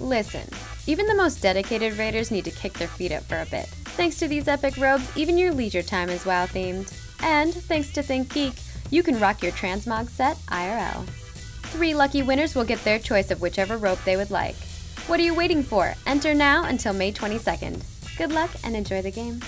Listen, even the most dedicated raiders need to kick their feet up for a bit. Thanks to these epic robes, even your leisure time is WoW themed. And thanks to ThinkGeek, you can rock your transmog set IRL. Three lucky winners will get their choice of whichever robe they would like. What are you waiting for? Enter now until May 22nd. Good luck and enjoy the game.